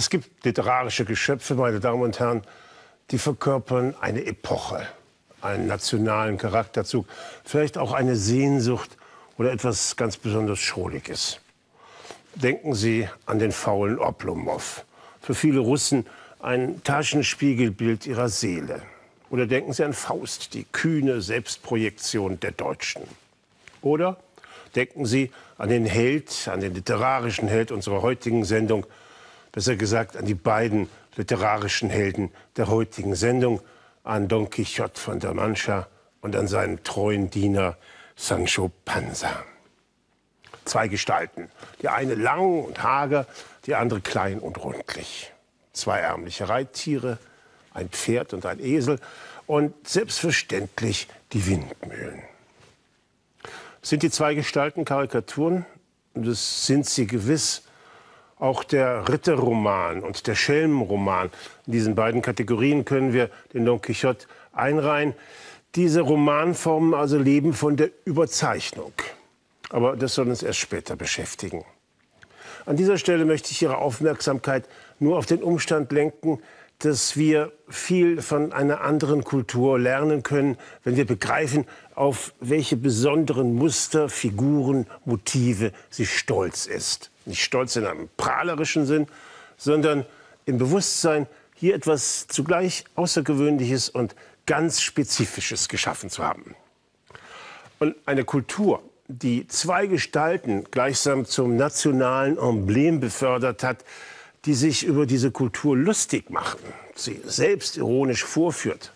Es gibt literarische Geschöpfe, meine Damen und Herren, die verkörpern eine Epoche, einen nationalen Charakterzug, vielleicht auch eine Sehnsucht oder etwas ganz besonders Schrulliges. Denken Sie an den faulen Oblomov. Für viele Russen ein Taschenspiegelbild ihrer Seele. Oder denken Sie an Faust, die kühne Selbstprojektion der Deutschen. Oder denken Sie an den Held, an den literarischen Held unserer heutigen Sendung, besser gesagt an die beiden literarischen Helden der heutigen Sendung, an Don Quixote von der Mancha und an seinen treuen Diener Sancho Panza. Zwei Gestalten, die eine lang und hager, die andere klein und rundlich. Zwei ärmliche Reittiere, ein Pferd und ein Esel und selbstverständlich die Windmühlen. Sind die zwei Gestalten Karikaturen? Das sind sie gewiss. Auch der Ritterroman und der Schelmenroman. In diesen beiden Kategorien können wir den Don Quixote einreihen. Diese Romanformen also leben von der Überzeichnung. Aber das soll uns erst später beschäftigen. An dieser Stelle möchte ich Ihre Aufmerksamkeit nur auf den Umstand lenken, dass wir viel von einer anderen Kultur lernen können, wenn wir begreifen, auf welche besonderen Muster, Figuren, Motive sie stolz ist. Nicht stolz in einem prahlerischen Sinn, sondern im Bewusstsein, hier etwas zugleich Außergewöhnliches und ganz Spezifisches geschaffen zu haben. Und eine Kultur, die zwei Gestalten gleichsam zum nationalen Emblem befördert hat, die sich über diese Kultur lustig machen, sie selbstironisch vorführt.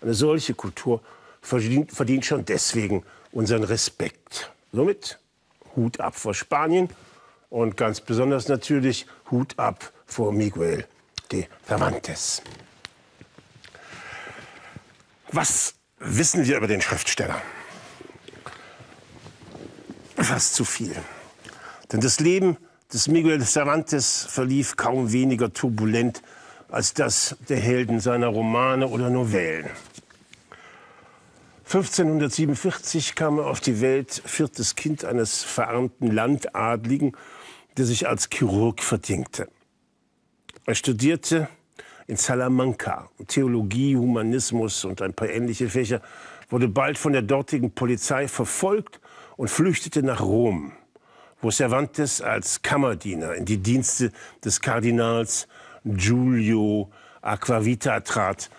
Eine solche Kultur verdient, verdient schon deswegen unseren Respekt. Somit Hut ab vor Spanien und ganz besonders natürlich Hut ab vor Miguel de Cervantes. Was wissen wir über den Schriftsteller? Fast zu viel. Denn das Leben des Miguel Cervantes verlief kaum weniger turbulent als das der Helden seiner Romane oder Novellen. 1547 kam er auf die Welt, viertes Kind eines verarmten Landadligen, der sich als Chirurg verdingte. Er studierte in Salamanca Theologie, Humanismus und ein paar ähnliche Fächer, wurde bald von der dortigen Polizei verfolgt und flüchtete nach Rom wo Cervantes als Kammerdiener in die Dienste des Kardinals Giulio Aquavita trat,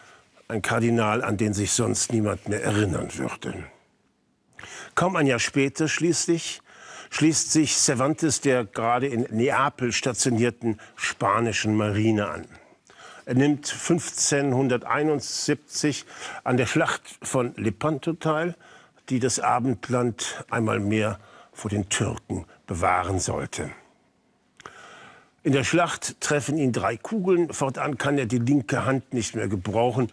ein Kardinal, an den sich sonst niemand mehr erinnern würde. Kaum ein Jahr später schließlich schließt sich Cervantes der gerade in Neapel stationierten spanischen Marine an. Er nimmt 1571 an der Schlacht von Lepanto teil, die das Abendland einmal mehr vor den Türken bewahren sollte. In der Schlacht treffen ihn drei Kugeln. Fortan kann er die linke Hand nicht mehr gebrauchen.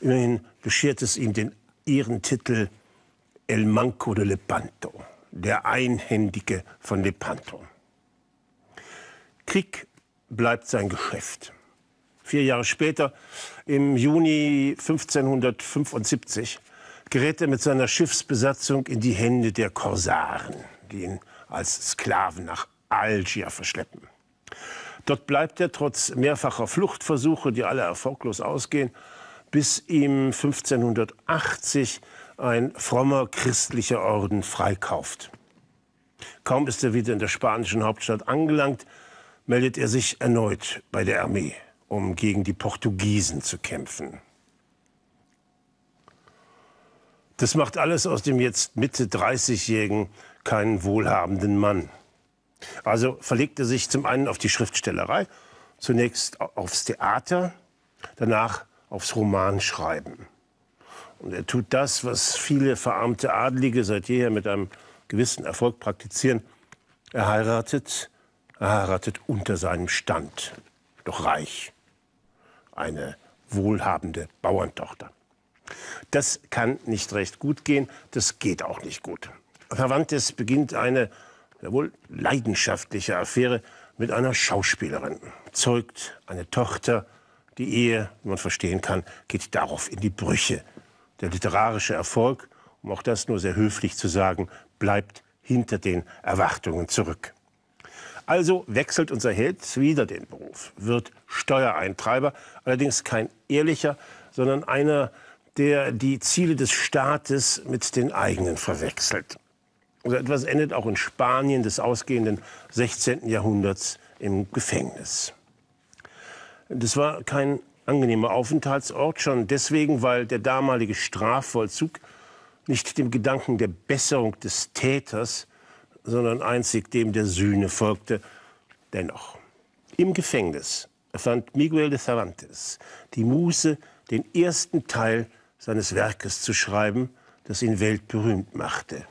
Immerhin beschert es ihm den Ehrentitel El Manco de Lepanto, der Einhändige von Lepanto. Krieg bleibt sein Geschäft. Vier Jahre später, im Juni 1575, gerät er mit seiner Schiffsbesatzung in die Hände der Korsaren, die ihn als Sklaven nach Algier verschleppen. Dort bleibt er trotz mehrfacher Fluchtversuche, die alle erfolglos ausgehen, bis ihm 1580 ein frommer christlicher Orden freikauft. Kaum ist er wieder in der spanischen Hauptstadt angelangt, meldet er sich erneut bei der Armee, um gegen die Portugiesen zu kämpfen. Das macht alles aus dem jetzt Mitte 30-jährigen keinen wohlhabenden Mann. Also verlegt er sich zum einen auf die Schriftstellerei, zunächst aufs Theater, danach aufs Romanschreiben. Und er tut das, was viele verarmte Adlige seit jeher mit einem gewissen Erfolg praktizieren. Er heiratet, er heiratet unter seinem Stand, doch reich. Eine wohlhabende Bauerntochter. Das kann nicht recht gut gehen, das geht auch nicht gut. Cervantes beginnt eine wohl leidenschaftliche Affäre mit einer Schauspielerin, zeugt eine Tochter. Die Ehe, wie man verstehen kann, geht darauf in die Brüche. Der literarische Erfolg, um auch das nur sehr höflich zu sagen, bleibt hinter den Erwartungen zurück. Also wechselt unser Held wieder den Beruf, wird Steuereintreiber, allerdings kein ehrlicher, sondern einer, der die Ziele des Staates mit den eigenen verwechselt. So etwas endet auch in Spanien des ausgehenden 16. Jahrhunderts im Gefängnis. Das war kein angenehmer Aufenthaltsort, schon deswegen, weil der damalige Strafvollzug nicht dem Gedanken der Besserung des Täters, sondern einzig dem der Sühne folgte. Dennoch, im Gefängnis erfand Miguel de Cervantes die Muße, den ersten Teil seines Werkes zu schreiben, das ihn weltberühmt machte.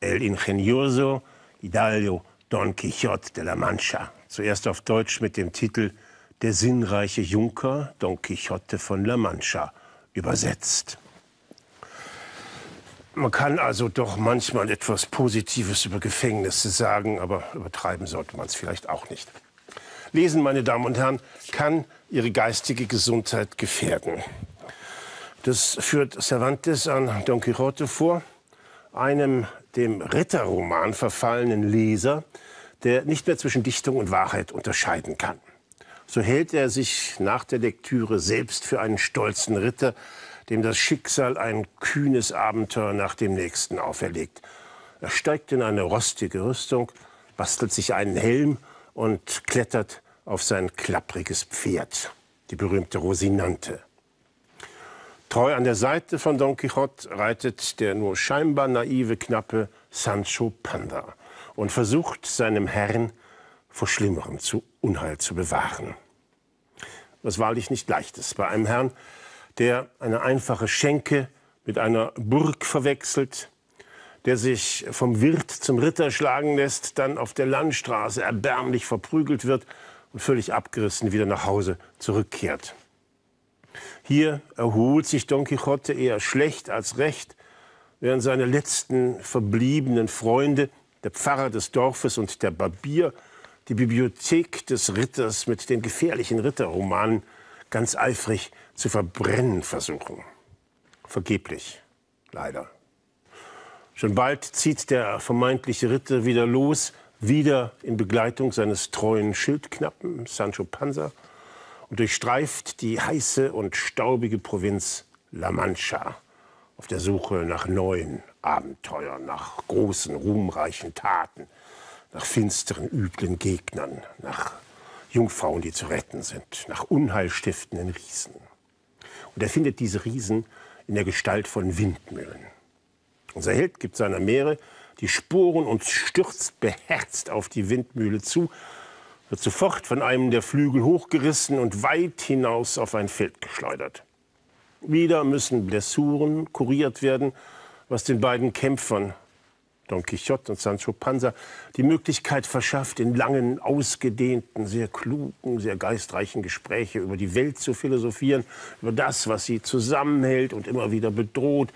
El Ingenioso Hidalgo Don Quixote de la Mancha. Zuerst auf Deutsch mit dem Titel Der sinnreiche Junker Don Quixote von La Mancha übersetzt. Man kann also doch manchmal etwas Positives über Gefängnisse sagen, aber übertreiben sollte man es vielleicht auch nicht. Lesen, meine Damen und Herren, kann Ihre geistige Gesundheit gefährden. Das führt Cervantes an Don Quixote vor, einem dem Ritterroman verfallenen Leser, der nicht mehr zwischen Dichtung und Wahrheit unterscheiden kann. So hält er sich nach der Lektüre selbst für einen stolzen Ritter, dem das Schicksal ein kühnes Abenteuer nach dem nächsten auferlegt. Er steigt in eine rostige Rüstung, bastelt sich einen Helm und klettert auf sein klappriges Pferd, die berühmte Rosinante. Treu an der Seite von Don Quixote reitet der nur scheinbar naive Knappe Sancho Panda und versucht seinem Herrn vor Schlimmerem zu Unheil zu bewahren. Was wahrlich nicht leicht ist bei einem Herrn, der eine einfache Schenke mit einer Burg verwechselt, der sich vom Wirt zum Ritter schlagen lässt, dann auf der Landstraße erbärmlich verprügelt wird und völlig abgerissen wieder nach Hause zurückkehrt. Hier erholt sich Don Quixote eher schlecht als recht, während seine letzten verbliebenen Freunde, der Pfarrer des Dorfes und der Barbier, die Bibliothek des Ritters mit den gefährlichen Ritterromanen ganz eifrig zu verbrennen versuchen. Vergeblich, leider. Schon bald zieht der vermeintliche Ritter wieder los, wieder in Begleitung seines treuen Schildknappen Sancho Panza und durchstreift die heiße und staubige Provinz La Mancha auf der Suche nach neuen Abenteuern, nach großen, ruhmreichen Taten, nach finsteren, üblen Gegnern, nach Jungfrauen, die zu retten sind, nach unheilstiftenden Riesen. Und er findet diese Riesen in der Gestalt von Windmühlen. Unser Held gibt seiner Meere die Sporen und stürzt beherzt auf die Windmühle zu, wird sofort von einem der Flügel hochgerissen und weit hinaus auf ein Feld geschleudert. Wieder müssen Blessuren kuriert werden, was den beiden Kämpfern Don Quixote und Sancho Panza die Möglichkeit verschafft, in langen, ausgedehnten, sehr klugen, sehr geistreichen Gespräche über die Welt zu philosophieren, über das, was sie zusammenhält und immer wieder bedroht.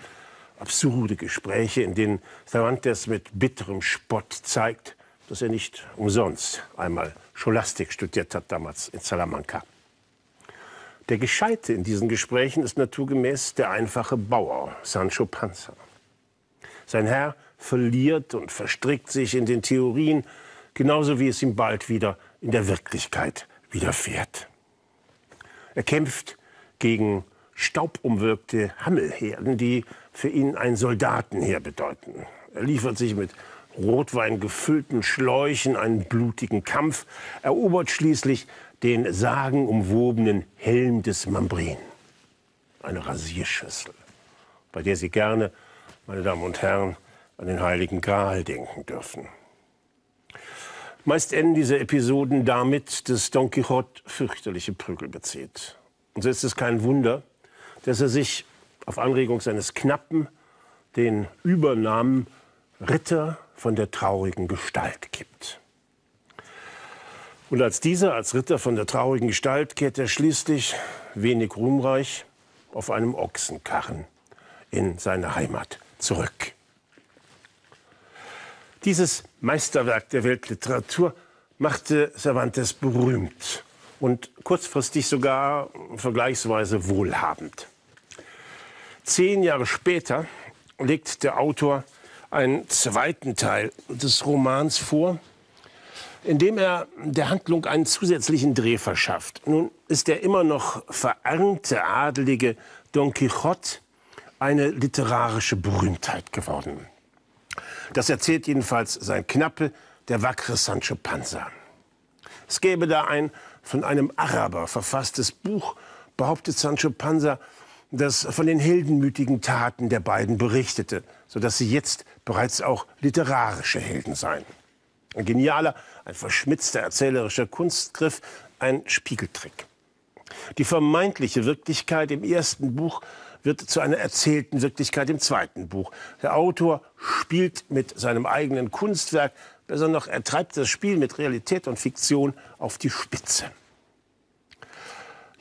Absurde Gespräche, in denen Cervantes mit bitterem Spott zeigt, dass er nicht umsonst einmal Scholastik studiert hat, damals in Salamanca. Der Gescheite in diesen Gesprächen ist naturgemäß der einfache Bauer, Sancho Panza. Sein Herr verliert und verstrickt sich in den Theorien, genauso wie es ihm bald wieder in der Wirklichkeit widerfährt. Er kämpft gegen staubumwirkte Hammelherden, die für ihn ein Soldatenheer bedeuten. Er liefert sich mit Rotwein gefüllten Schläuchen einen blutigen Kampf, erobert schließlich den sagenumwobenen Helm des Mambrin. Eine Rasierschüssel, bei der Sie gerne, meine Damen und Herren, an den Heiligen Gral denken dürfen. Meist enden diese Episoden damit, dass Don Quixote fürchterliche Prügel bezieht. Und so ist es kein Wunder, dass er sich auf Anregung seines Knappen den Übernamen Ritter von der traurigen Gestalt gibt. Und als dieser, als Ritter von der traurigen Gestalt, kehrt er schließlich, wenig ruhmreich, auf einem Ochsenkarren in seine Heimat zurück. Dieses Meisterwerk der Weltliteratur machte Cervantes berühmt und kurzfristig sogar vergleichsweise wohlhabend. Zehn Jahre später legt der Autor einen zweiten Teil des Romans vor, indem er der Handlung einen zusätzlichen Dreh verschafft. Nun ist der immer noch verarmte adelige Don Quixote eine literarische Berühmtheit geworden. Das erzählt jedenfalls sein Knappe, der wackere Sancho Panza. Es gäbe da ein von einem Araber verfasstes Buch, behauptet Sancho Panza, das von den heldenmütigen Taten der beiden berichtete, sodass sie jetzt bereits auch literarische Helden seien. Ein genialer, ein verschmitzter erzählerischer Kunstgriff, ein Spiegeltrick. Die vermeintliche Wirklichkeit im ersten Buch wird zu einer erzählten Wirklichkeit im zweiten Buch. Der Autor spielt mit seinem eigenen Kunstwerk, noch, er treibt das Spiel mit Realität und Fiktion auf die Spitze.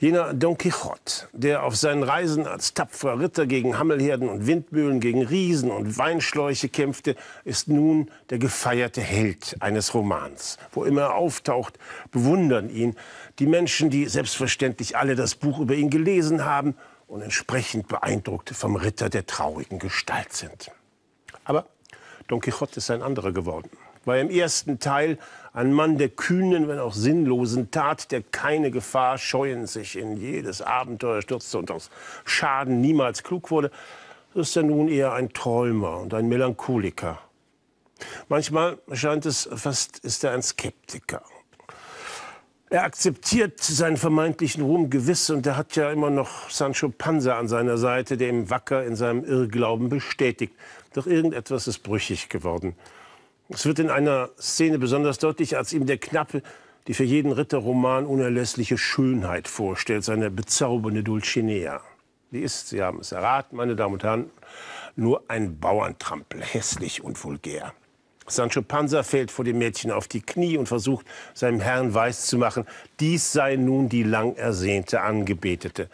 Jener Don Quixote, der auf seinen Reisen als tapferer Ritter gegen Hammelherden und Windmühlen, gegen Riesen und Weinschläuche kämpfte, ist nun der gefeierte Held eines Romans. Wo immer er auftaucht, bewundern ihn die Menschen, die selbstverständlich alle das Buch über ihn gelesen haben und entsprechend beeindruckt vom Ritter der traurigen Gestalt sind. Aber Don Quixote ist ein anderer geworden war im ersten Teil ein Mann der kühnen, wenn auch sinnlosen Tat, der keine Gefahr scheuen sich in jedes Abenteuer stürzte und aus Schaden niemals klug wurde, so ist er nun eher ein Träumer und ein Melancholiker. Manchmal scheint es fast, ist er ein Skeptiker. Er akzeptiert seinen vermeintlichen Ruhm gewiss und er hat ja immer noch Sancho Panza an seiner Seite, der ihm wacker in seinem Irrglauben bestätigt. Doch irgendetwas ist brüchig geworden. Es wird in einer Szene besonders deutlich, als ihm der Knappe die für jeden Ritterroman unerlässliche Schönheit vorstellt, seine bezaubernde Dulcinea. Die ist, Sie haben es erraten, meine Damen und Herren, nur ein Bauerntrampel, hässlich und vulgär. Sancho Panza fällt vor dem Mädchen auf die Knie und versucht, seinem Herrn weiszumachen, dies sei nun die lang ersehnte Angebetete.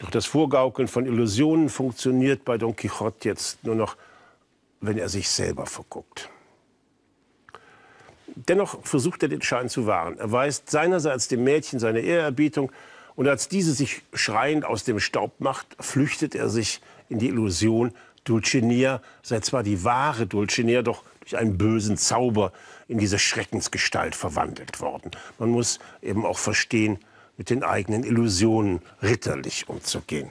Doch das Vorgaukeln von Illusionen funktioniert bei Don Quixote jetzt nur noch, wenn er sich selber verguckt. Dennoch versucht er den Schein zu wahren. Er weist seinerseits dem Mädchen seine Ehrerbietung und als diese sich schreiend aus dem Staub macht, flüchtet er sich in die Illusion, Dulcinea sei zwar die wahre Dulcinea, doch durch einen bösen Zauber in diese Schreckensgestalt verwandelt worden. Man muss eben auch verstehen, mit den eigenen Illusionen ritterlich umzugehen.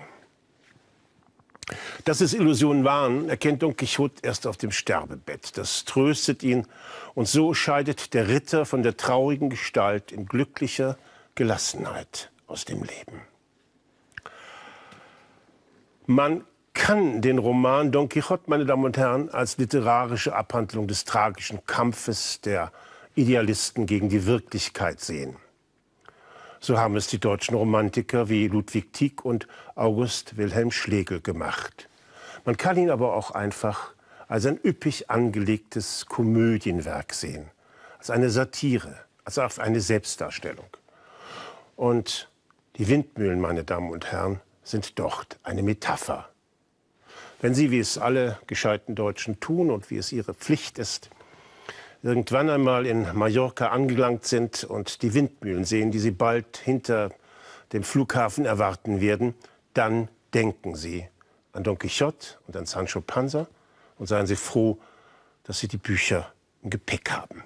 Dass es Illusionen waren, erkennt Don Quixote erst auf dem Sterbebett. Das tröstet ihn. Und so scheidet der Ritter von der traurigen Gestalt in glücklicher Gelassenheit aus dem Leben. Man kann den Roman Don Quixote, meine Damen und Herren, als literarische Abhandlung des tragischen Kampfes der Idealisten gegen die Wirklichkeit sehen. So haben es die deutschen Romantiker wie Ludwig Tieck und August Wilhelm Schlegel gemacht. Man kann ihn aber auch einfach als ein üppig angelegtes Komödienwerk sehen, als eine Satire, als eine Selbstdarstellung. Und die Windmühlen, meine Damen und Herren, sind dort eine Metapher. Wenn Sie, wie es alle gescheiten Deutschen tun und wie es ihre Pflicht ist, irgendwann einmal in Mallorca angelangt sind und die Windmühlen sehen, die sie bald hinter dem Flughafen erwarten werden, dann denken sie an Don Quixote und an Sancho Panza und seien sie froh, dass sie die Bücher im Gepäck haben.